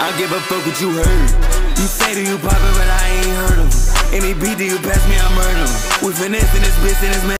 I give a fuck what you heard. You say to you poppin', but I ain't heard of him. Any beat that you pass me, I murder him. We finessing this bitch and this man.